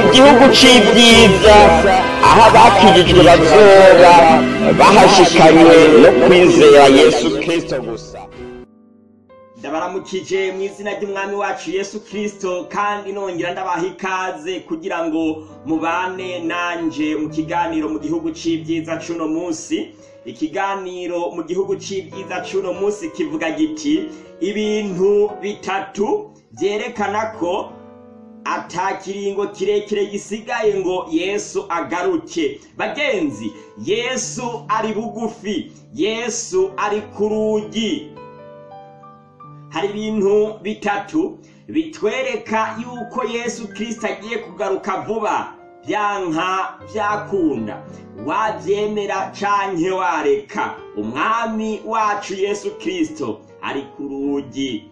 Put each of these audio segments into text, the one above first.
mu gihugu c'ibyiza aho abakijijwe bazoba bahashikanywe no kwizera yesu kristo gusa. Ndabaramukije mu izina ry'umwami wacu yesu kirisito kandi nongera ndabaha ikaze kugira ngo mubane nanje mu kiganiro mu gihugu c'ibyiza c'uno munsi. Ikiganiro mu gihugu c'ibyiza c'uno munsi kivuga giti ibintu bitatu vyerekana ko ata kiringo kirekire gisigaye ngo yesu agaruke. Bagenzi yesu ari bugufi yesu ari ku rugi. Hari ibintu bitatu bitwereka yuko yesu kirisito agiye kugaruka vuba. Byanka byakunda. Wabyemera canke wareka? Umwami wacu yesu kirisito ari ku rugi.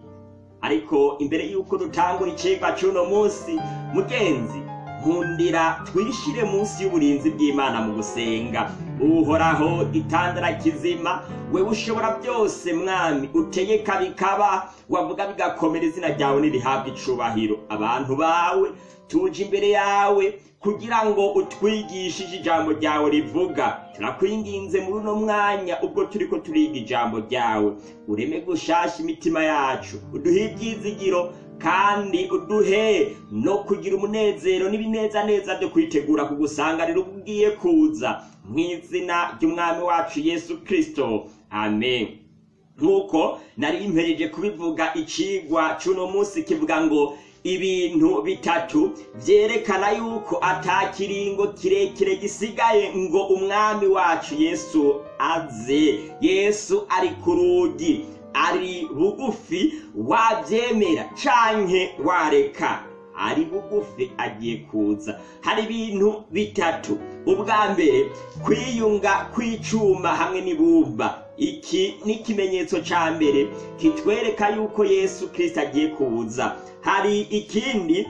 Ariko imbere y'uko dutangura icigwa c'uno munsi mugenzi nkundira twishire munsi y'uburinzi bw'imana mu gusenga. Uhoraho gitandara kizima wewe ushobora byose mwami utegeka bikaba wavuga bigakomera izina ryawe nirihabwa icubahiro. Abantu bawe tuje imbere yawe kugira ngo utwigishije ijambo ryawe rivuga. Turakwinginze muri uno mwanya ubwo turiko turiga ijambo ryawe. Ureme gushasha imitima yacu uduhe ibyizigiro kandi uduhe no kugira umunezero n'ibinezaneza byo kwitegura kugusanganira ubwo ugiye kuza. Mu izina ry'umwami wacu yesu kirisito amen. Nk'uko nari impereje kubivuga icigwa c'uno munsi kivuga ngo ibintu bitatu vyerekana yuko ata kiringo kirekire gisigaye ngo umwami wacu yesu aze. Yesu ari ku rugi ari bugufi wabyemera canke wareka? Ari bugufi agiye kuza. Hari ibintu bitatu. Ubwa mbere kwiyunga kw'icuma hamwe n'ibumba. Iki ni ikimenyetso ca mbere kitwereka yuko yesu kirisito agiye kuza. Hari ikindi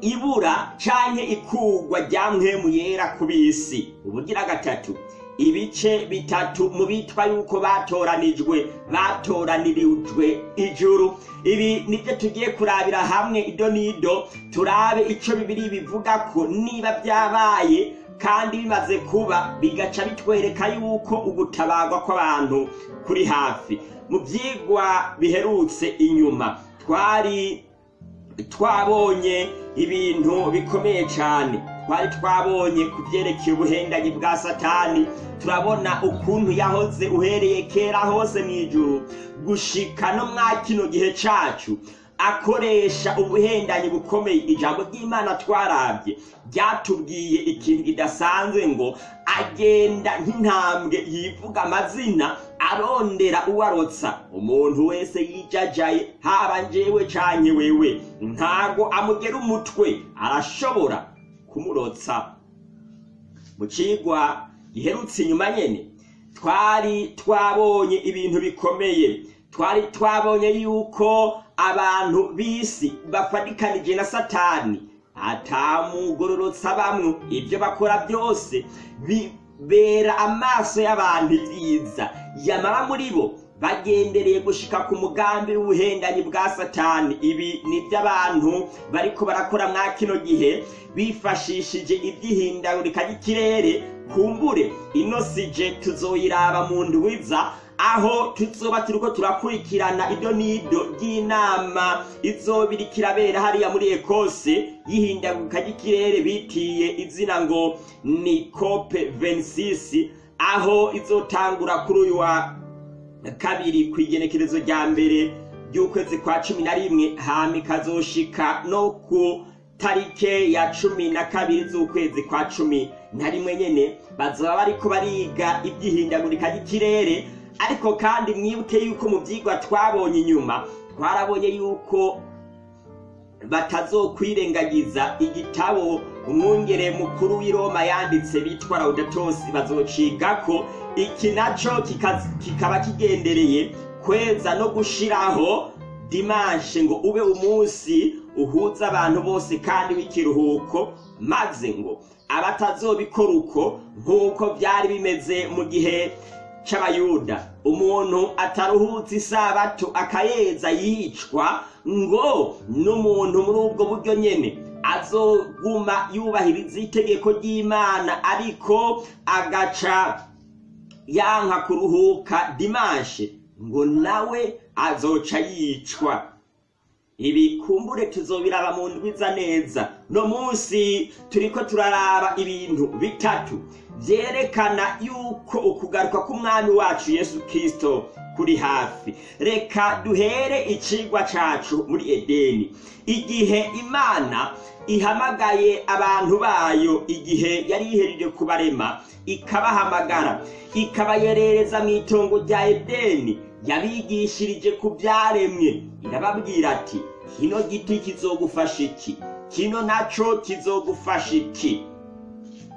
ibura canke ikugwa rya mpwemu yera ku bisi. Ubugira gatatu ibice bitatu mu bitwa yuko batoranijwe batoranirijwe ijuru. Ibi ni byo tugiye kurabira hamwe ido n'ido turabe ico bibiri bivuga ko niba byabaye kandi bimaze kuba bigaca bitwereka yuko ugutabarwa kw'abantu kuri hafi. Mu vyigwa biherutse inyuma twari twabonye ibintu bikomeye cyane twari twabonye ku byerekeye ubuhendanyi bwa satani. Turabona ukuntu yahoze uhereye kera hose mu ijuru gushika no mwa kino gihe cacu akoresha ubuhendanyi bukomeye. Ijambo ry'imana twarabye ryatubwiye ikintu kidasanzwe ngo agenda nk'intambwe yivuga amazina arondera uwarotsa umuntu wese yijajaye haba njyewe canke wewe ntago amugera umutwe arashobora kumurotsa. Mu cigwa giherutse inyuma nyene twari twabonye ibintu bikomeye. Twari twabonye yuko abantu b'isi bafatikanije na satani. Atamugororotsa bamwe. Ibyo bakora byose bibera amaso y'abantu ibyiza. Yamara muri bo bagendereye gushika ku mugambi w'ubuhendanyi bwa satani. Ibi ni byo abantu bariko barakora mwa kino gihe bifashishije iby'ihindagurika ry'ikirere. Kumbure ino sije tuzoyiraba mu ndwiza aho tuzoba turiko turakurikirana ido n'ido ry'inama izobiri kirabera hariya muri ekose y'ihindagurika ry'ikirere bitiye izina ngo ni cope 26 aho izotangura kuri uyu wa kabiri ku igenekerezo rya mbere ry'ukwezi kwa cumi na rimwe ikazoshika no ku tarike ya cumi na kabiri z'ukwezi kwa cumi na rimwe nyene. Bazoba bariko bariga iby'ihindagurika ry'ikirere ariko kandi mwibuke yuko mu byigwa twabonye inyuma twarabonye yuko batazokwirengagiza igitabo umwungere mukuru w'i Roma yanditse bitwa Laudatos bazocigako iki naco kikaba kigendereye kweza no gushiraho dimanche ngo ube umunsi uhuza abantu bose kandi w'ikiruhuko. Maze ngo abatazobikora uko nk'uko byari bimeze mu gihe c'abayuda. Umuntu ataruhutse isabato akayeza yicwa ngo n'umuntu muri ubwo buryo nyene. Azoguma yubahiriza itegeko ry'imana ariko agaca yanka kuruhuka dimanshe ngo nawe azoca yicwa. Ibi kumbure tuzobiraba mu ndwiza neza. No munsi turiko turaraba ibintu bitatu. Vyerekana yuko ukugaruka k'umwami wacu yesu kristo kuri hafi. Reka duhere icigwa cacu muri edeni. Igihe imana ihamagaye abantu bayo igihe yari yihejeje kubarema ikabahamagara ikabayerereza mu itongo rya edeni yabigishirije ku byaremwe. Irababwira ati kino giti kizogufasha iki? Kino naco kizogufasha iki?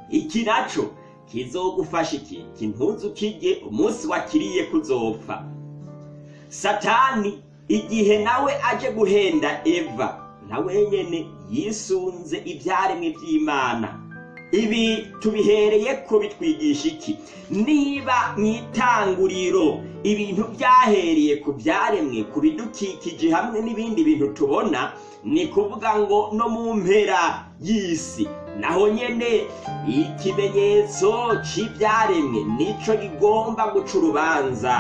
Iki naco kizogufasha iki? Iki ntuzu kirye umunsi wakiriye kuzopfa. Satani igihe nawe aje guhenda eva nawe nyene yisunze ibyaremwe by'imana. Ibi tubihereye ko bitwigisha iki? Niba mu itanguriro ibintu byahereye ku byaremwe ku bidukikije hamwe n'ibindi bintu tubona ni kuvuga ngo no mu mpera y'isi. Naho nyene ikimenyetso cy'ibyaremwe nico gigomba guca urubanza.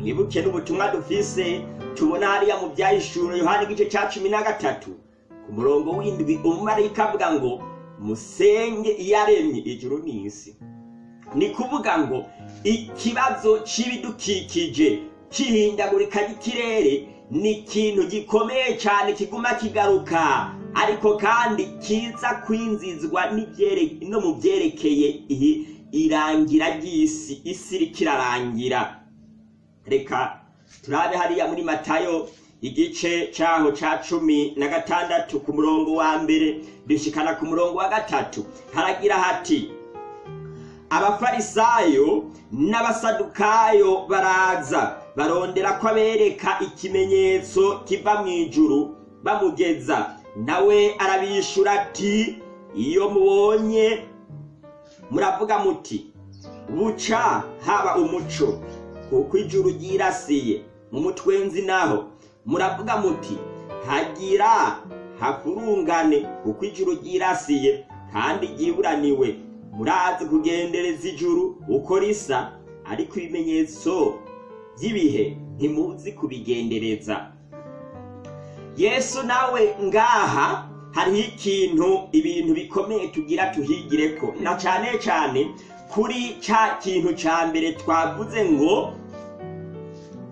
Mwibuke n'ubutumwa dufise tubona hariya mu byahishuro yohani igice cya cumi na gatatu. Ku murongo w'indwi umumarayika avuga ngo musenge iyaremye ijuru n'isi. Ni kuvuga ngo ikibazo c'ibidukikije c'ihindagurika ry'ikirere ni ikintu gikomeye cyane kiguma kigaruka. Ariko kandi kiza kwinzizwa no mu byerekeye irangira ry'isi isi iriko reka turabe hariya muri matayo. Igice cyaho cya cumi na gatandatu ku murongo wa mbere dushikana ku murongo wa gatatu. Haragira hati abafarisayo n'abasadukayo baraza barondera ko abereka ikimenyetso kiva mu ijuru bamugeza. Nawe arabishura ati iyo mubonye muravuga muti buca haba umuco kuko ijuru ryirasiye mu mutwenzi naho muravuga muti hagira hafurungane kuko ijuru ryirasiye kandi ryiburaniwe murazi kugendereza ijuru uko risa ariko ibimenyetso by'ibihe ntimuzi kubigendereza. Yesu nawe ngaha hariho ikintu ibintu bikomeye tugira tuhigire ko na cyane cyane kuri cya kintu cya mbere twavuze ngo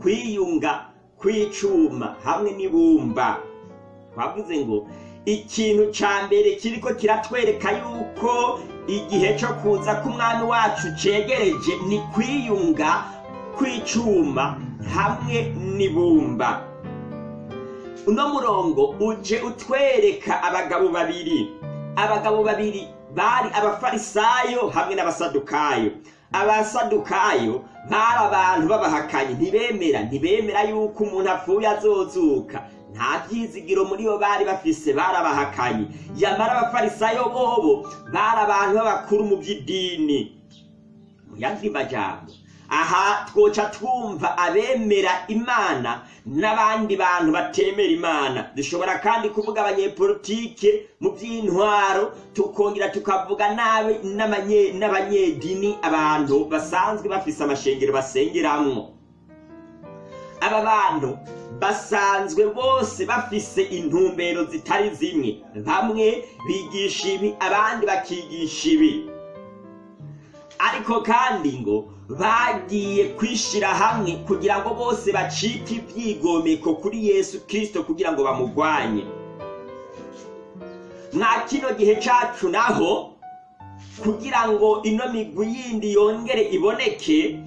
kwiyunga. Kw'icuma hamwe n'ibumba. Twavuze ngo ikintu cya mbere kiriko kiratwereka yuko igihe cyo kuza k'umwami wacu cegereje ni kwiyunga kw'icuma hamwe n'ibumba. Uno murongo uje utwereka abagabo babiri. Abagabo babiri bari abafarisayo hamwe n'abasadukayo. Abasadukayo bari abantu b'abahakanyi ntibemera ntibemera yuko umuntu apfuye azozuka. Nta byizigiro muri bo bari bafise bari abahakanyi yamara abafarisayo bobo bari abantu b'abakuru mu by'idini. Mu yandi majambo aha twoca twumva abemera imana n'abandi bantu batemera imana. Dushobora kandi kuvuga abanyepolitike mu by'intwaro tukongera tukavuga nabi n'abanye- n'abanyedini abantu basanzwe bafise amashengero basengeramwo. Aba bantu basanzwe bose bafise intumbero zitari zimwe. Bamwe bigisha ibi abandi bakigisha ibi. Ariko kandi ngo bagiye kwishira hamwe kugira ngo bose bacike ibyigomeko kuri yesu kirisito kugira ngo bamugwanye. Mwa kino gihe cacu naho kugira ngo ino migwi yindi yongere iboneke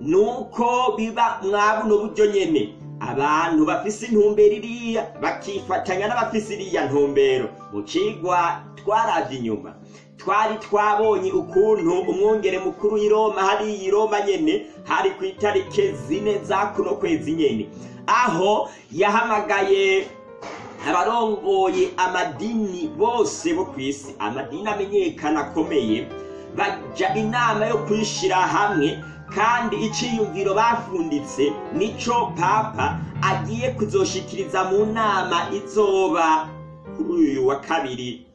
nuko biba mwa buno buryo nyene. Abantu bafise intumbero iriya bakifatanya n'abafise iriya ntumbero. Mu cigwa twaravye inyuma. Twari twabonye ukuntu umwungere mukuru w'i Roma hariya i Roma nyene hari ku itarike zine za kuno kwezi nyene. Aho yahamagaye abarongoye amadini bose bo ku isi amadini amenyekana akomeye. Baja inama yo kwishira hamwe kandi iciyumviro bafunditse nico papa agiye kuzoshikiriza mu nama izoba kuri uyu wa kabiri.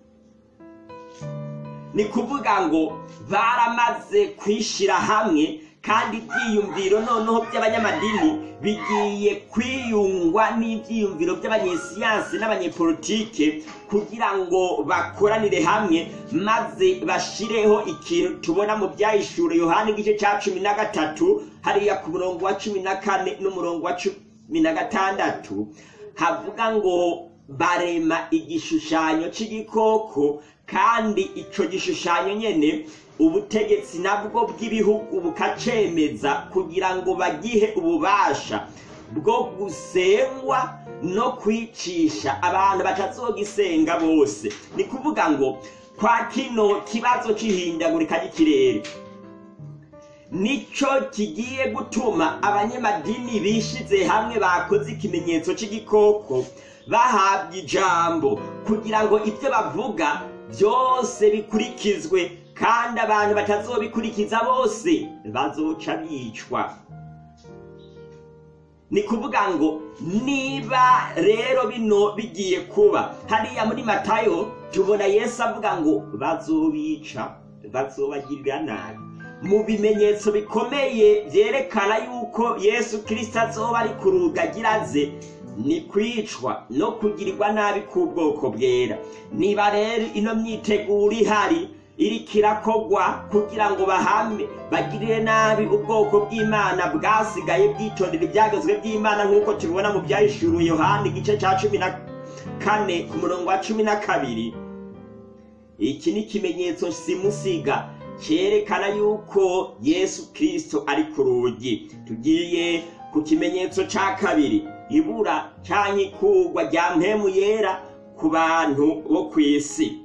Ni kuvuga ngo baramaze kwishyira hamwe kandi ibyiyumviro noneho by'abanyamadini bigiye kwiyungwa n'ibyiyumviro by'abanyesiyansi n'abanyepolitike kugira ngo bakoranire hamwe maze bashireho ikintu tubona mu byahishura yohani igice cya cumi na gatatu hariya ku murongo wa cumi na kane n'umurongo wa cumi na gatandatu havuga ngo barema igishushanyo cy'igikoko kandi icyo gishushanyo nyine ubutegetsi nabwo bw'ibihugu bukacemeza kugira ngo bagihe ububasha bwo gusengwa no kwicisha abantu batazogisenga bose. Ni kuvuga ngo kwa kino kibazo cy'ihindagurika ry'ikirere ni cyo kigiye gutuma abanyamadini bishize hamwe bakoze ikimenyetso cy'igikoko bahabwa ijambo kugira ngo ibyo bavuga byose bikurikizwe kandi abantu batazobikurikiza bose bazoca bicwa. Ni kuvuga ngo niba rero bino bigiye kuba hariya muri matayo tubona yesu avuga ngo bazobica bazobagirira nabi. Mu bimenyetso bikomeye byerekana yuko yesu kirisita azoba ari ku rugagira ze ni kwicwa no kugirirwa nabi k'ubwoko bwera. Niba rero ino myiteguro ihari iriko irakogwa kugira ngo bahame bagirire nabi ubwoko bw'imana bwasigaye bwitondera ibyagezwe by'imana nk'uko tubibona mu byahishuriwe yohani igice cya cumi na kane ku murongo wa cumi na kabiri. Iki ni ikimenyetso simusiga cyerekana yuko yesu kirisito ari ku rugi. Tugiye ku kimenyetso cya kabiri ibura cyangwa ikurwa rya mpemu yera ku bantu bo ku isi.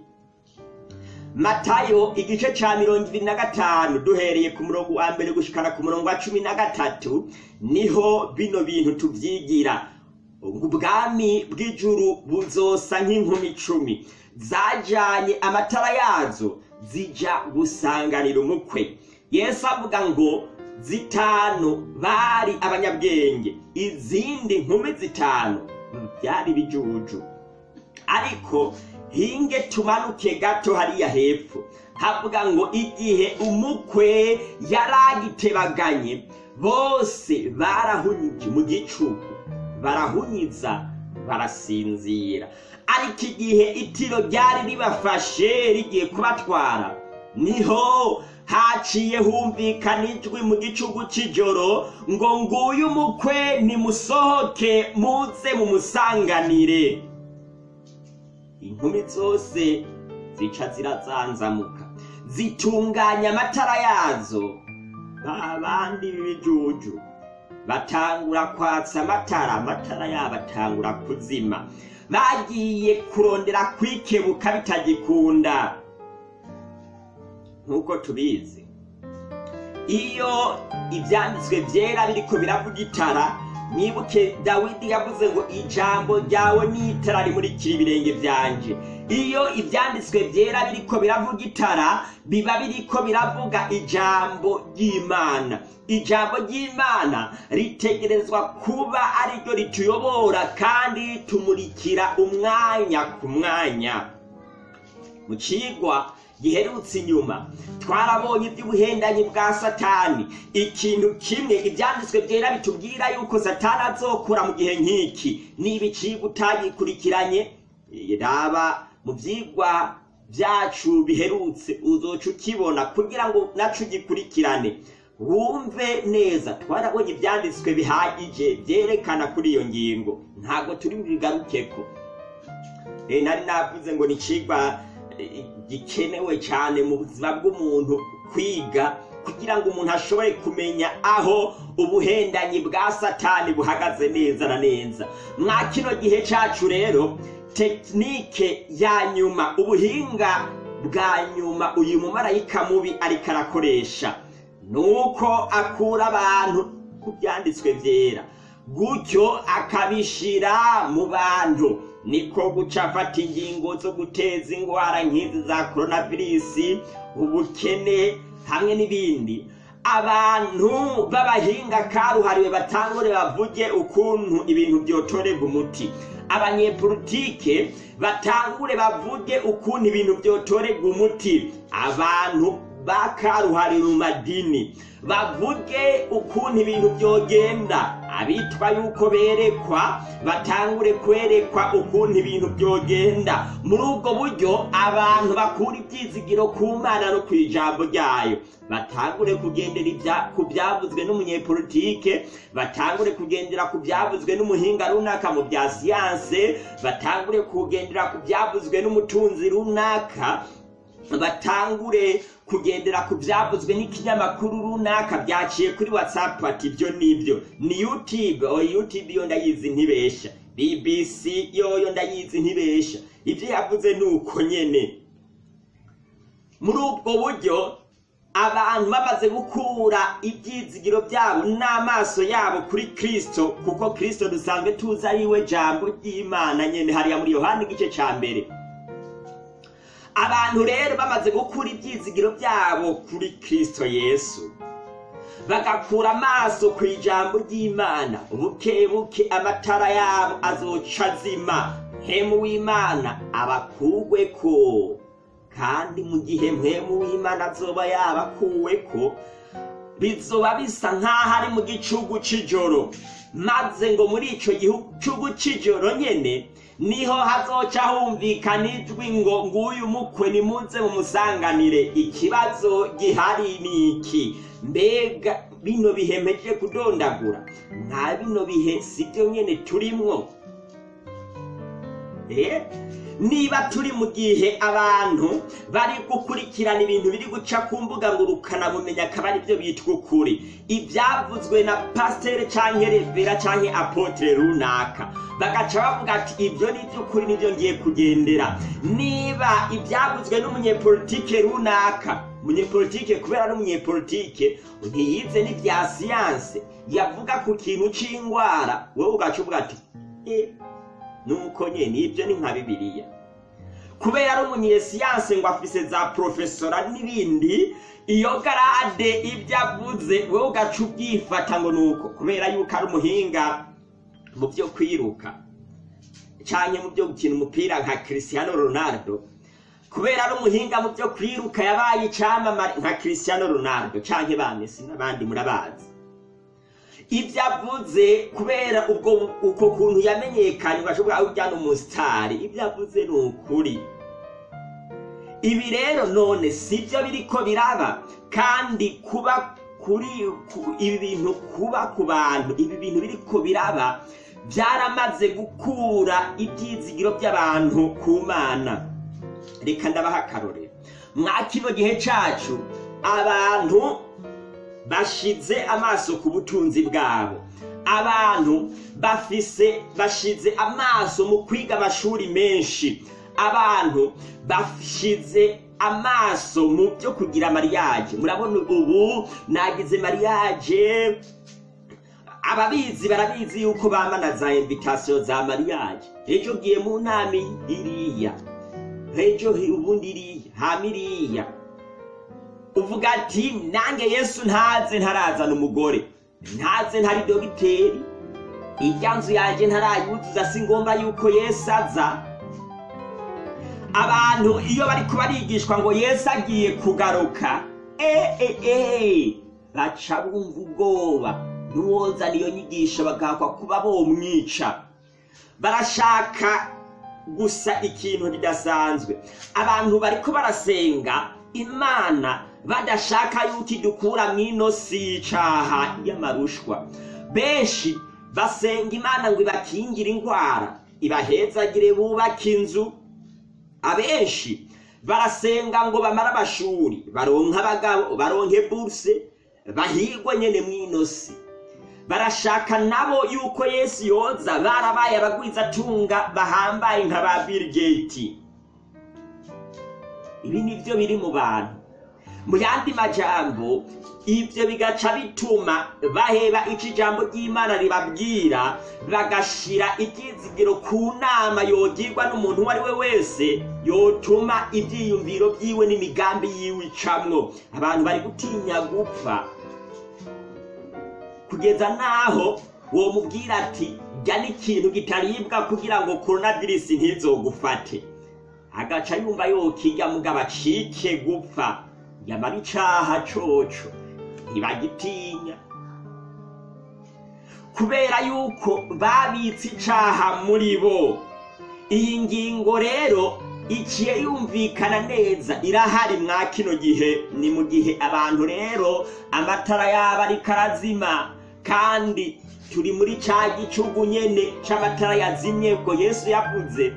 Matayo igice cya mirongo ibiri na gatanu duhereye ku murongo wa mbere gushikana ku murongo wa cumi na gatatu ni ho bino bintu tubyigira. Ubwami bw'ijuru buzosa nk'inkumi icumi zajanye amatara yazo zija gusanganira umukwe. Yesu avuga ngo zitanu bari abanyabwenge izindi nkumi zitanu byari bijuju. Ariko hinge tumanuke gato hariya hepfo havuga ngo igihe umukwe yaragitebaganye bose barahunyije mu gicuku. Barahunyiza barasinzira. Ariko igihe itiro ryari ribafashe rigiye kubatwara ni ho haciye humvikana ijwi mu gicugu cy'ijoro ngo nguyu umukwe nimusohoke muze mumusanganire. Inkumi zose zica zirazanzamuka. Zitunganya amatara yazo. Ba bandi b'ibijuju. Batangura kwatsa amatara. Amatara yabo atangura kuzima. Bagiye kurondera kwikebuka bitagikunda. Nk'uko tubizi iyo ibyanditswe byera biriko biravuga itara mwibuke dawidi yavuze ngo ijambo ryawe ni itara rimurikira ibirenge byanje iyo ibyanditswe byera biriko biravuga itara biba biriko biravuga ijambo ry'imana. Ijambo ry'imana ritegerezwa kuba ari ryo rituyobora kandi ritumurikira umwanya ku mwanya. Mu cigwa giherutse inyuma. Twarabonye iby'ubuhendanyi bwa satani. Ikintu kimwe ibyanditswe byera bitubwira yuko satani azokura mu gihe nk'iki. Niba icigwa utagikurikiranye raba mu byigwa byacu biherutse uzoca ukibona kugira ngo naco ugikurikirane. Wumve neza twarabonye ibyanditswe bihagije byerekana kuri iyo ngingo. Ntabwo turi bubigarukeko Eh, nari navuze ngo ni gikenewe cyane mu buzima bw'umuntu kwiga kugira ngo umuntu ashobore kumenya aho ubuhendanyi bwa satani buhagaze neza na neza. Mwa kino gihe cyacu rero tekinike ya nyuma ubuhinga bwa nyuma uyu mumarayika mubi ariko arakoresha. Nuko akura abantu ku byanditswe byera. Gutyo akabishira mu bantu. Niko guca afata ingingo zo guteza indwara nk'izi za coronavirus ubukene hamwe n'ibindi. Abantu b'abahinga karuhariwe batangure bavuge ukuntu ibintu byotorerwa umuti. Abanyepolitike batangure bavuge ukuntu ibintu byotorerwa umuti. Abantu bakaruhariwe mu madini. Bavuge ukuntu ibintu byogenda. Abitwa yuko berekwa batangure kwerekwa ukuntu ibintu byogenda. Muri ubwo buryo abantu bakura ibyizigiro ku mana no ku ijambo ryayo. Batangure kugendera ku byavuzwe n'umunyepolitike batangure kugendera ku byavuzwe n'umuhinga runaka mu bya siyanse batangure kugendera ku byavuzwe n'umutunzi runaka batangure kugendera ku byavuzwe n'ikinyamakuru runaka byaciye kuri whatsapp ati ibyo ni byo. Ni youtube. O youtube yo ndayizi ntibesha. Bbc yoyo ndayizi ntibesha. Ibyo yavuze ni uko nyene. Muri ubwo buryo abantu bamaze gukura ibyizigiro byabo n'amaso yabo kuri kristo kuko kristo dusanzwe tuzi ari we jambo ry'imana nyene. Hariya muri yohani igice ca mbere. Abantu rero bamaze gukura ibyizigiro byabo kuri kristo yesu. Bagakura amaso ku ijambo ry'imana. Buke buke amatara yabo azoca azima. Hemu w'imana abakugwe ko kandi mu gihe mpemu w'imana azoba yabakuwe ko bizoba bisa nk'aho ari mu gicugu c'ijoro. Maze ngo muri ico gicugu c'ijoro nyene ni ho hazoca humvikana ijwi ngo nguyu mukwe nimuze mumusanganire. Ikibazo gihari ni iki? Mbega bino bihe mpeje kudondagura. Nta bino bihe sibyo nyene turimwo? Eh? Niba turi mu gihe abantu bari gukurikirana ibintu biri guca ku mbuga ngurukana bumenya akaba ari byo bitwa ukuri. Ibyavuzwe na pasiteri canke revera canke apotre runaka. Bagaca bavuga ati ibyo ni iby'ukuri ni byo ngiye kugendera. Niba ibyavuzwe n'umunyepolitike runaka umunyepolitike kubera ari umunyepolitike ntiyize n'ibya siyanse. Yavuga ku kintu c'ingwara wowe ugaca uvuga ati eh, nuko nyene ibyo ni nka bibiliya. Kubera ari umunyesiyanse ngo afise za profesora n'ibindi iyo garade ibyo avuze wowe ugaca ubyifata ngo nuko kubera yuko ari umuhinga mu byo kwiruka canke mu byo gukina umupira nka cristiano ronaldo. Kubera ari umuhinga mu byo kwiruka yabaye icamamare nka cristiano ronaldo canke ba Messi n'abandi murabazi. Ibyo avuze kubera ubwo uko kuntu yamenyekanye ugashobora ujyana umusitari. Ibyo avuze ni ukuri. Ibi rero none sibyo biriko biraba. Kandi kuba kuri ku- ibi bintu kuba ku bantu ibi bintu biriko biraba byaramaze gukura ibyizigiro by'abantu ku mana. Reka ndabaha akarorero. Mwa kino gihe cacu abantu bashize amaso ku butunzi bwabo. Abantu bafise bashize amaso mu kwiga amashuri menshi. Abantu bashize amaso mu byo kugira mariage. Murabona ubu nagize mariage. Ababizi barabizi yuko bamana za invitation za mariage. Ejo giye mu nama iriya. Ejo ubundi iriya. Hama uvuga ati nange yesu ntaze ntarazana umugore ntaze ntari dogiteri. Irya nzu yanjye ntarayuzuza si ngombwa yuko yesu aza. Abantu iyo bari kubarigishwa ngo yesu agiye kugaruka eh, eh, eh, baca bumva ubwoba. N'uwozana iyo nyigisho bagahakwa kuba bomwica. Barashaka gusa ikintu kidasanzwe. Abantu bariko barasenga imana badashaka yuko idukura mw'ino si y'icaha y'amarushwa. Benshi basenga imana ngo ibakingire indwara ibahezagire bubake inzu. Abenshi barasenga ngo bamare amashuri baronke abagabo baronke buruse bahigwe nyene mw'ino si barashaka nabo yuko yesu yoza barabaye abagwizatunga bahambaye nka ba bill gate ibi nivyo biri mu bantu. Mu yandi majambo ibyo bigaca bituma baheba ico ijambo ry'imana ribabwira bagashira ibyizigiro ku nama yogirwa n'umuntu uwo ari we wese yotuma ibyiyumviro byiwe n'imigambi yiwe icamwo. Abantu bari gutinya gupfa. Kugeza n'aho womubwira ati jya n'ikintu kitaribwa kugira ngo coronavirus ntizogufate agaca yumva yokirya mugabo acike gupfa. Yamara icaha coco ntibagitinya. Kubera yuko babitse icaha muri bo iyi ngingo rero iciye yumvikana neza irahari mwa kino gihe. Ni mu gihe abantu rero amatara yabo ariko arazima kandi turi muri ca gicugu nyene c'amatara yazimye ubwo yesu yavuze.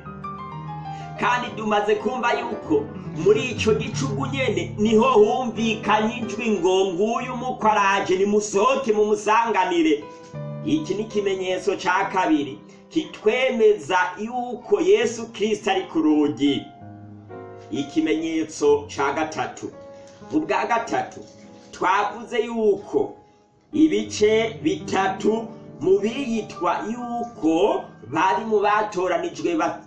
Kandi tumaze kumva yuko muri ico gicugu nyene ni ho humvikanye ijwi ngo nguyu muko araje nimusohoke mumusanganire iki ni ikimenyetso ca kabiri kitwemeza yuko yesu kirisito ari ku rugi. Ikimenyetso ca gatatu. Ubwa gatatu twavuze yuko ibice bitatu mu biyitwa yuko bari mu batoranijwe ba-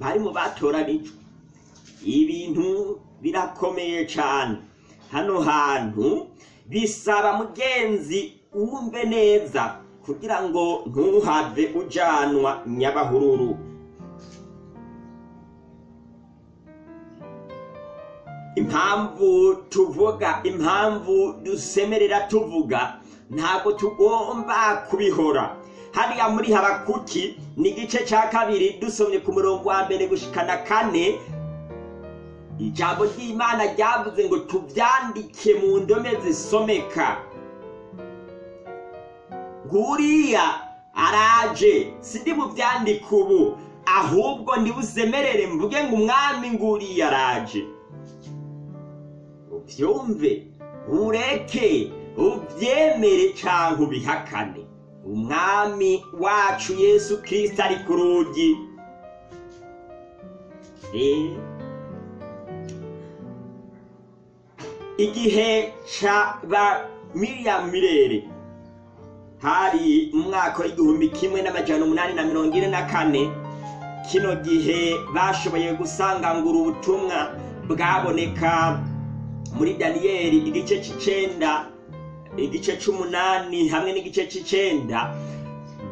bari mu batoranijwe. Ibintu birakomeye cane. Hano hantu bisaba mugenzi wumve neza kugira ngo ntuhave ujanwa nyabahururu. Impamvu tuvuga impamvu dusemerera tuvuga ntabwo tugomba kubihora. Hariya muri habakuki ni igice cya kabiri dusomye ku murongo wa mbere gushikana kane. Ijambo ry'imana ryavuze ngo tubyandike mu ndome zisomeka. Nguriya araje sindi bubyandike ubu ahubwo ndibusemerere mvuge ngo umwami nguriya araje. Ubyumve ureke ubyemere cyangwa ubihakane. Umwami wacu yesu kirisito ari ku rugi Eh. igihe ca ba miriyamu mirere hari mu mwaka w'igihumbi kimwe n'amajana umunani na mirongo ine na kane kino gihe bashoboye gusangangura ubutumwa bwaboneka muri daniyeli igice c'icenda igice c'umunani hamwe n'igice c'icenda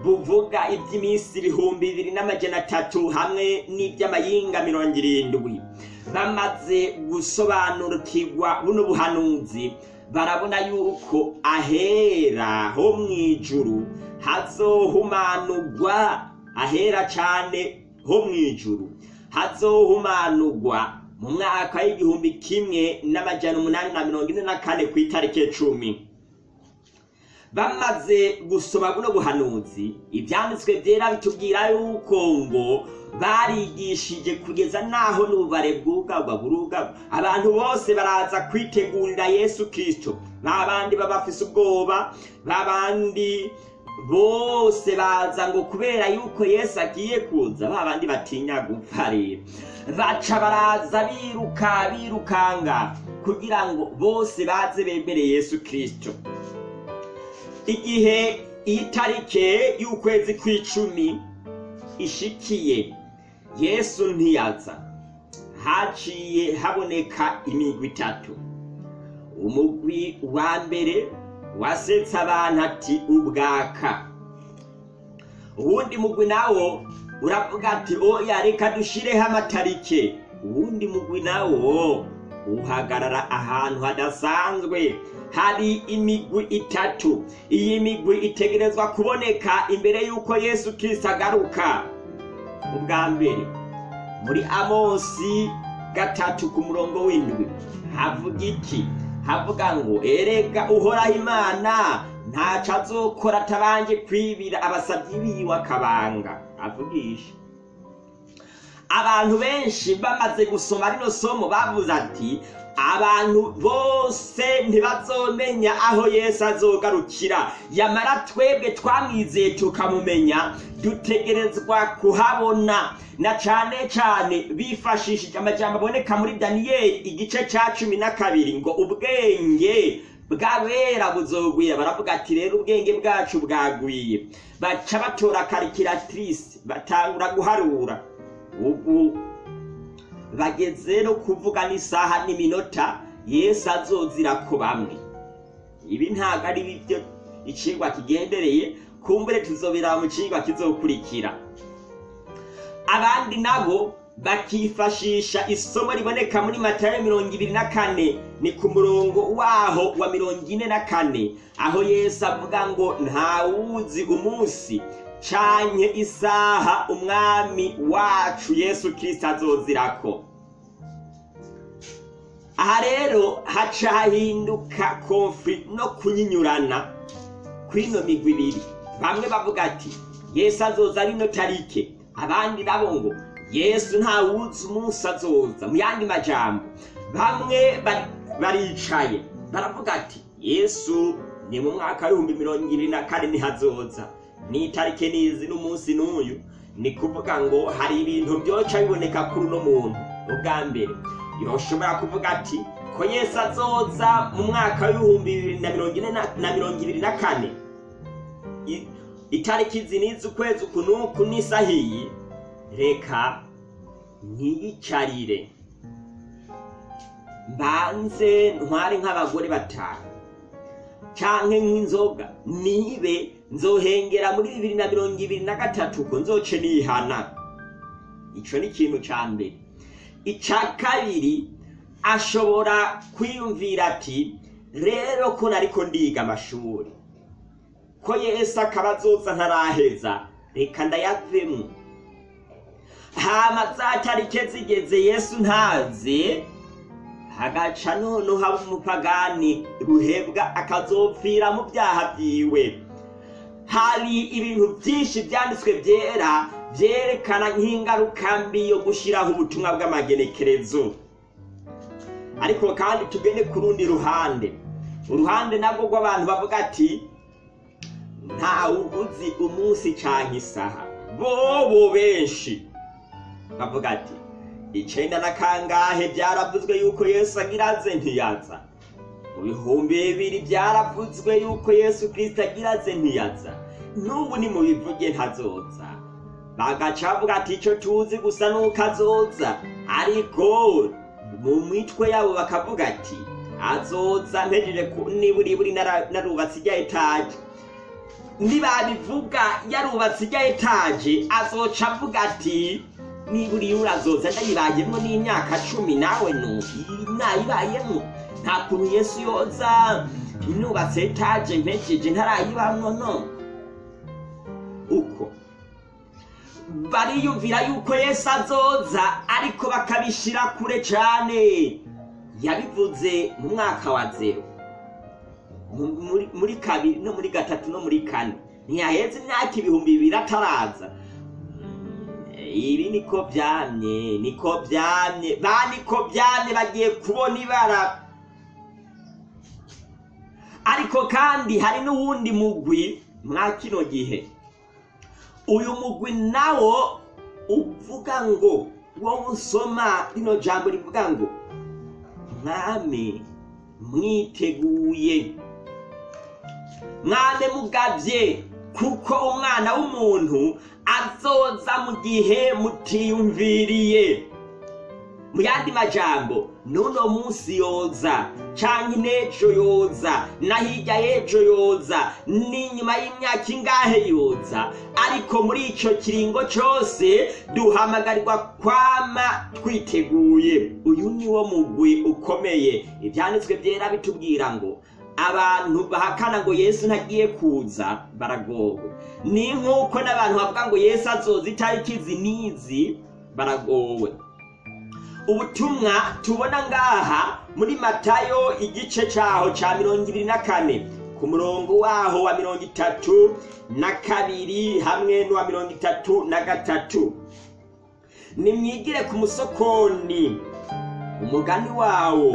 buvuga iby'iminsi ibihumbi bibiri n'amajana atatu hamwe n'iby'amayinga mirongo irindwi. Bamaze gusobanukirwa buno buhanuzi barabona yuko ahera ho mu ijuru hazohumanurwa ahera cane ho mu ijuru hazohumanurwa mu mwaka w'igihumbi kimwe n'amajana umunani na mirongo ine na kane ku itariki cumi bamaze gusoma buno buhanuzi ibyanditswe byera bitubwira yuko ngo barigishije kugeza n'aho n'ububare bwugagwa burugagwa. Abantu bose baraza kwitegurira yesu kirisito ba bandi baba bafise ubwoba ba bandi bose baza ngo kubera yuko yesu agiye kuza ba bandi batinya gupfa rero. Baca baraza biruka birukanga kugira ngo bose baze bemere yesu kirisito igihe iyi tarike y'ukwezi kw'icumi ishikiye yesu ntiyaza. Haciye haboneka imigwi itatu. Umugwi wa mbere wasetse abantu ati ubwaka. Uwundi mugwi nawo uravuga ati oya reka dushireho amatarike uwundi mugwi nawo uhagarara ahantu hadasanzwe. Hari imigwi itatu. Iyi migwi itegerezwa kuboneka imbere y'uko yesu kirisito agaruka. Ubwa mbere muri amosi gatatu ku murongo w'indwi havuga iki? Havuga ngo erega uhoraho imana ntaco azokora atabanje kwibira abasabyi biwe akabanga avugisha. Abantu benshi bamaze gusoma rino somo bavuze ati abantu bose ntibazomenya aho yesu azogarukira. Yamara twebwe twamwizeye tukamumenya dutegerezwa kuhabona. Na cane cane bifashishije amajambo aboneka muri daniyeli igice ca cumi na kabiri ngo ubwenge bw'abera buzogwira baravuga ati rero ubwenge bwacu bwagwiye baca batora karikiratirise batangura guharura. Ubu bageze no kuvuga n'isaha n'iminota yesu azozira ku bamwe. Ibi ntabwo ari byo icigwa kigendereye kumbure tuzobera mu cigwa kizokurikira. Abandi nabo bakifashisha isomo riboneka muri matayo mirongo ibiri na kane ni ku murongo waho wa mirongo ine na kane. Aho yesu avuga ngo ntawuzi umunsi canke isaha umwami wacu yesu kirisito azozirako. Aha rero haca hahinduka konfuri no kunyinyurana kw'ino migwi ibiri. Bamwe bavuga ati yesu azoza rino tarike abandi nabo ngo yesu ntawuzi umunsi azoza. Mu yandi majambo bamwe bari- baricaye baravuga ati yesu ni mu mwaka w'ibihumbi mirongo ibiri na kane nihazoza n'itarike n'izi n'umunsi n'uyu ni kuvuga ngo hari ibintu byoca biboneka kuri uno muntu ubwa mbere. Yoshobora kuvuga ati ko yesu azoza mu mwaka w'ibihumbi bibiri na mirongo ibiri na kane? Itariki izi n'izi ukwezi uku n'uku n'isaha iyi reka ntiyicarire mbanze ntware nk'abagore batanu canke nk'inzoga. Nibe nzohengera muri bibiri na mirongo ibiri na gatatu ko nzoce nihana. Ico ni ikintu ca mbere. Ica kabiri ashobora kwiyumvira ati rero ko nariko ndiga amashuri. Ko yesu akaba azoza ntaraheza reka ndayavemwo hama za tarike zigeze yesu ntaze hagaca noneho haba umupagani ruhebwa akazopfira mu byaha byiwe hari ibintu byinshi byanditswe byera byerekana nk'ingaruka mbi yo gushyiraho ubutumwa bw'amagenekerezo. Ariko kandi tugende ku rundi ruhande. Uruhande nabwo rw'abantu bavuga ati ntawe uzi umunsi cyangwa isaha. Bobo benshi bavuga ati icenda na kangahe byaravuzwe yuko yesu agira aze ntiyaza? Mu bihumbi bibiri byaravuzwe yuko yesu kirisito agira aze ntiyaza. N'ubu ni mu bivuge ntazoza. Bagaca bavuga ati icyo tuzi gusa nuko azoza. Ariko mu mitwe yabo bakavuga ati azoza mpejeje ku- niburiburi nara- narubatse ijya etaje. Nibabivuga yarubatse ijya etaje azoca avuga ati niburiye urazoza ndayibayemwo n'imyaka cumi nawe nu nayibayemwo nta kuntu yesu yoza nubatse etaje mpejeje ntarayibamwo no. Uko? Bariyumvira yuko yesu azoza ariko bakabishira kure cane. Yabivuze mu mwaka wa muri- muri kabiri no muri gatatu no muri kane. Ntiyaheze imyaka ibihumbi bibiri ataraza. Ibi niko byamye niko byamye ba niko byamye bagiye kubona ibara. Ariko kandi hari n'uwundi mugwi mwa kino gihe. Uyu mugwi nawo uvuga ngo wowe usoma rino jambo rivuga ngo mwami mwiteguye. Mwame mugavye kuko umwana w'umuntu azoza mu gihe mutiyumviriye. Mu yandi majambo n'uno munsi yoza canke n'ejo yoza na hirya y'ejo yoza n'inyuma y'imyaka ingahe yoza? Ariko muri ico kiringo cose duhamagarirwa kwama twiteguye. Uyu ni wo mugwi ukomeye. Ivyanditswe vyera bitubwira ngo abantu bahakana ngo yesu ntagiye kuza baragowe ni nk'uko n'abantu bavuga ngo yesu azoza itariki izi n'izi baragowe ubutumwa tubona ngaha muri matayo igice cyaho cya mirongo ibiri na kane. Ku murongo waho wa mirongo itatu na kabiri hamwe n'uwa mirongo itatu na gatatu. Nimwigire ku musokoni umugani wawo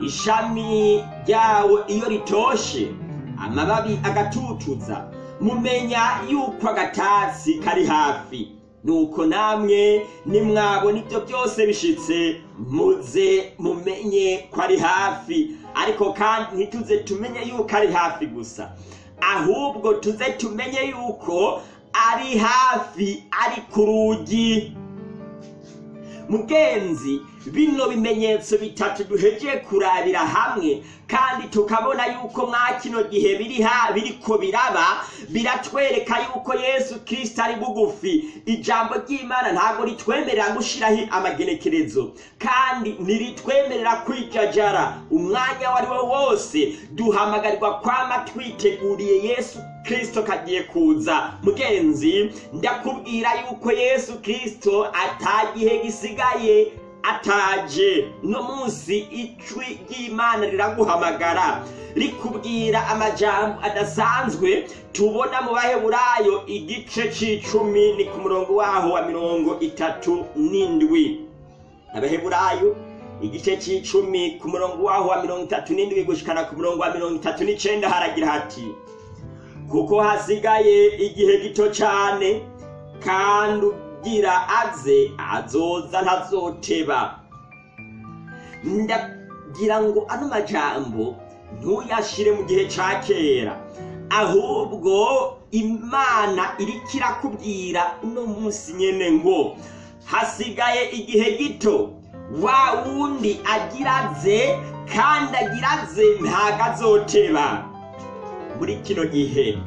ishami ryawo iyo ritoshe amababi agatutuza. Mumenya yuko agatasi kari hafi. Nuko namwe nimwabona ibyo byose bishitse muze mumenye ko ari hafi. Ariko kandi ntituze tumenye yuko ari hafi gusa. Ahubwo tuze tumenye yuko ari hafi ari ku rugi. Mugenzi bino bimenyetso bitatu duhejeje kurabira hamwe. Kandi tukabona yuko mwa kino gihe biriko biraba biratwereka yuko yesu kirisito ari bugufi. Ijambo ry'imana ntabwo ritwemerera gushiraho amagenekerezo. Kandi ntiritwemerera kwijajara. Umwanya uwo ari wo wose duhamagarirwa kwama twiteguriye yesu kirisito kagiye kuza. Mugenzi ndakubwira yuko yesu kirisito atagihe gisigaye. Ataje. No munsi icwi ry'imana riraguhamagara rikubwira amajambo adasanzwe tubona mu baheburayo igice c'icumi ni ku murongo waho wa mirongo itatu n'indwi. Abaheburayo igice c'icumi ku murongo waho wa mirongo itatu n'indwi gushikana ku murongo wa mirongo itatu n'icenda haragira hati kuko hasigaye igihe gito cane kandi ugira aze azoza ntazoteba. Ndagira ngo ano majambo ntuyashire mu gihe ca kera. Ahubwo imana iriko irakubwira uno munsi nyene ngo hasigaye igihe gito wa wundi agira aze kandi agira aze ntago azoteba. Muri kino gihe.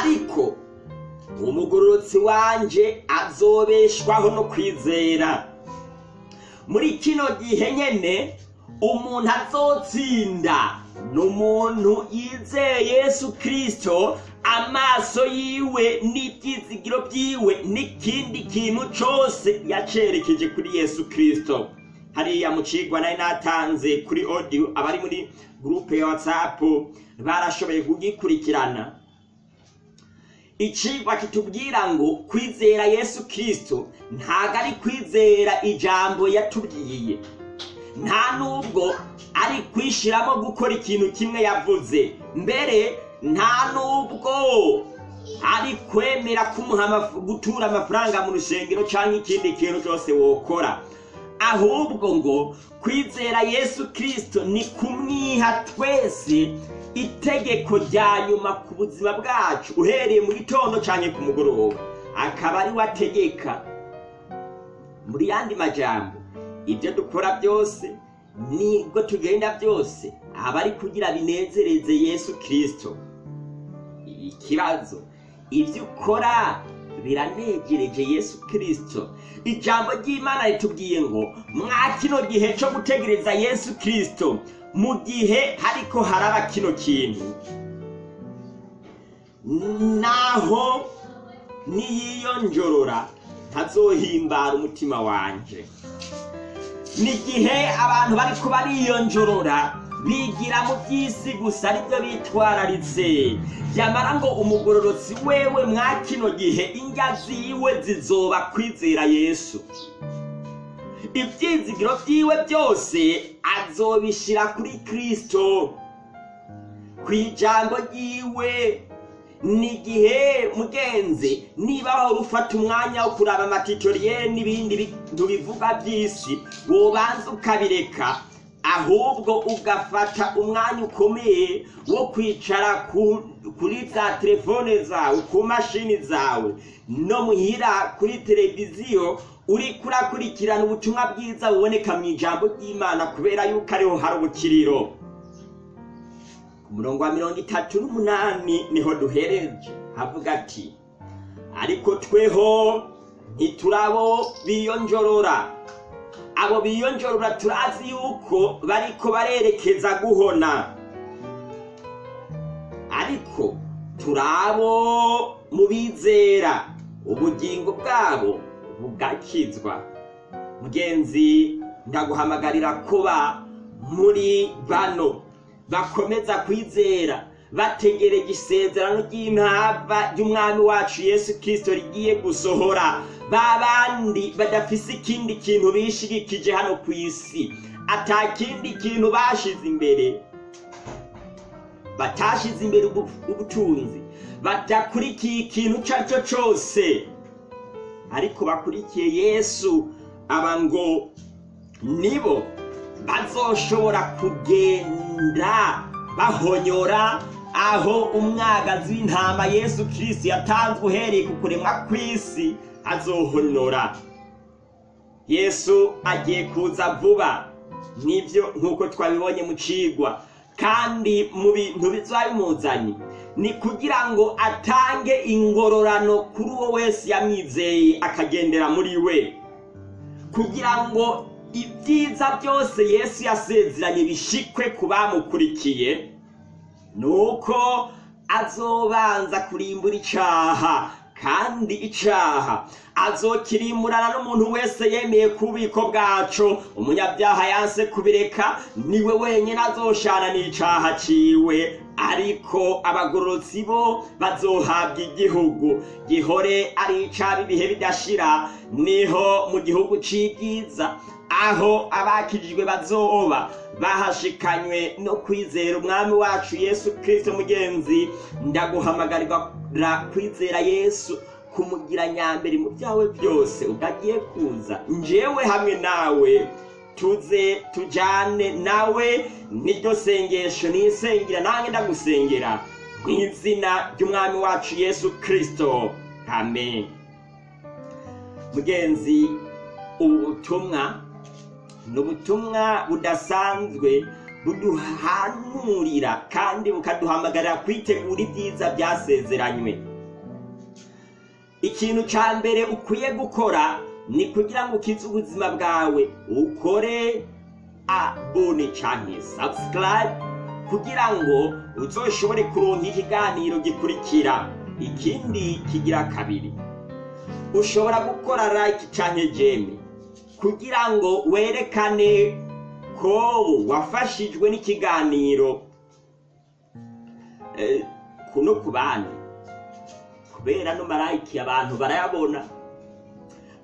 Ariko umugororotsi wanje azobeshwaho no kwizera. Muri kino gihe nyene umuntu azotsinda ni umuntu yizeye yesu kirisito amaso yiwe n'ibyizigiro byiwe n'ikindi kintu cyose yacerekeje kuri yesu kirisito hariya mu cigwa nari natanze kuri audio abari muri gurupe ya watsapu barashoboye kugikurikirana. Icigwa kitubwira ngo kwizera yesu kirisito ntago ari kwizera ijambo yatubwiye. Nta nubwo ari kwishiramo gukora ikintu kimwe yavuze. Mbere nta nubwo ari kwemera kumuha gutura amafaranga mu rusengero cyangwa ikindi kintu cyose wokora. Ahubwo ngo kwizera yesu kirisito ni kumwiha twese itegeko rya nyuma ku buzima bwacu uhereye mu gitondo cyangwa ku mugoroba. Akaba ari we ategeka. Muri yandi majambo ibyo dukora byose ni bwo tugenda byose aba ari kugira binezereze yesu kirisito ikibazo ibyo ukora biranegereje yesu kirisito ijambo ry'imana ritubwiye ngo mwa kino gihe cyo gutegereza yesu kirisito mu gihe hariko haraba kino kintu. Naho niyiyonjorora ntazohimbara umutima wanje. Ni igihe abantu bariko bariyonjorora. Bigira mu by'isi gusa ari byo bitwararitse. Byamara ngo umugororotsi wewe mwa kino gihe indya ziwe zizoba kwizera yesu. Ibyizigiro byiwe byose azobishyira kuri kirisito ku ijambo ryiwe ni igihe mugenzi niba wahora ufata umwanya wo kuraba amatitoriye n'ibindi bintu bivuga by'isi wobanza ukabireka. Ahubwo ugafata umwanya ukomeye wo kwicara ku- kuri za telefone zawe ku mashini zawe. No muhira kuri televiziyo uri kurakurikirana ubutumwa bwiza buboneka mu ijambo ry'imana kubera yuko ariho hari ubukiriro. Ku murongo wa mirongo itatu n'umunani ni ho duhereje. Havuga ati ariko tweho ntiturabo biyonjorora. Abo biyonjorora turazi yuko bariko barerekeza guhona. Ariko turabo mu bizera ubugingo bwabo bugakizwa. Mugenzi ndaguhamagarira kuba muri bano bakomeza kwizera bategereje isezerano ry'impava ry'umwami wacu yesu kirisito rigiye gusohora. Ba bandi badafise ikindi kintu bishigikije hano ku isi ata kindi kintu bashize imbere. Batashize imbere ubu- ubutunzi. Badakurikiye ikintu icyo ari cyo cyose. Ariko bakurikiye yesu aba ngo nibo bazoshobora kugenda bahonyora aho umwagazi w'intama yesu kirisito yatanzwe uhereye ku kuremwa kw'isi. Azohonora yesu agiye kuza vuba. Nibyo nk'uko twabibonye mu cigwa kandi mu bintu bizaba bimuzanye ni kugira ngo atange ingororano kuri uwo wese yamwizeye akagendera muri we. Kugira ngo ibyiza byose yesu yasezeranye bishikwe ku bamukurikiye ni uko azobanza kurimbura icaha kandi icaha azokirimburana n'umuntu wese yemeye ku bubiko bwaco umunyabyaha yanse kubireka ni we wenyine azoshana n'icaha ciwe. Ariko abagororotsi bo bazohabwa igihugu. Gihore ari ibihe bidashira ni ho mu gihugu c'ibyiza aho abakijijwe bazoba bahashikanywe no kwizera umwami wacu yesu kirisito mugenzi. Ndaguhamagarira kwizera yesu kumugira nyambere mu byawe byose udagiye kuza. Njyewe hamwe nawe tuze tujyane nawe. Niryo sengesho nisengera nange ndagusengera mu izina ry'umwami wacu yesu kirisito amen. Mugenzi ubu butumwa ni ubutumwa budasanzwe buduhanurira kandi bukaduhamagarira kwitegura ibyiza byasezeranywe. Ikintu cya mbere ukwiye gukora ni kugira ngo ukize ubuzima bwawe ukore abone cyane subscribe kugira ngo uzoshobore kuronka ikiganiro gikurikira. Ikindi kigira kabiri. Ushobora gukora like cyane jeme kugira ngo werekane ko wafashijwe n'ikiganiro. Kuno ku bandi. Kubera no marayiki abantu barayabona.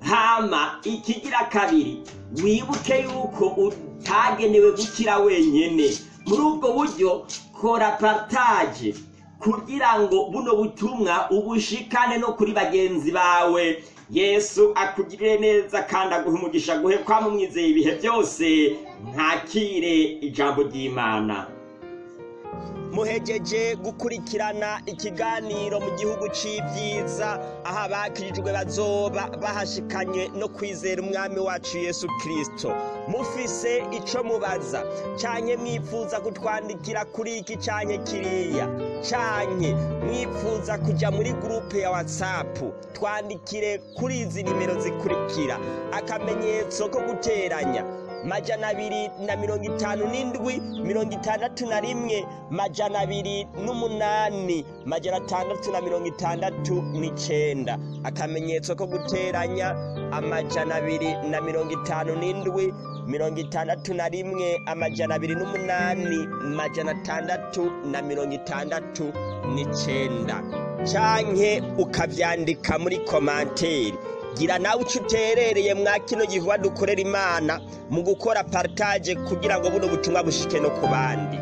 Hama ikigira kabiri wibuke yuko utagenewe gukira wenyine muri ubwo buryo kora partage. Kugira ngo buno butumwa ubushikane no kuri bagenzi bawe. Yesu akugirire neza kandi aguhe umugisha guhe kwa mumwizeye ibihe byose ntakire ijambo ry'imana. Muhegeje gukurikirana ikiganiro mu gihugu c'ibyiza aho abakirijwe bazoba bahashikanye no kwizera umwami wacu yesu kirisito mufise ico mubaza. Canke mwifuza kutwandikira kuri iki canke kiriya. Canke mwifuza kuja muri gurupe ya watsapu twandikire kuri izi nimero zikurikira. Akamenyetso ko guteranya. Majana abiri na mirongo itanu n'indwi mirongo itandatu na rimwe majana abiri n'umunani majana atandatu na mirongo itandatu n'icenda. Akamenyetso ko guteranya amajana abiri na mirongo itanu n'indwi mirongo itandatu na rimwe amajana abiri n'umunani majana atandatu na mirongo itandatu n'icenda. Canke ukavyandika muri komanteri gira nawe uco uterereye mwa kino gihuwa dukorera imana mu gukora partage kugira ngo buno butumwa bushike no ku bandi.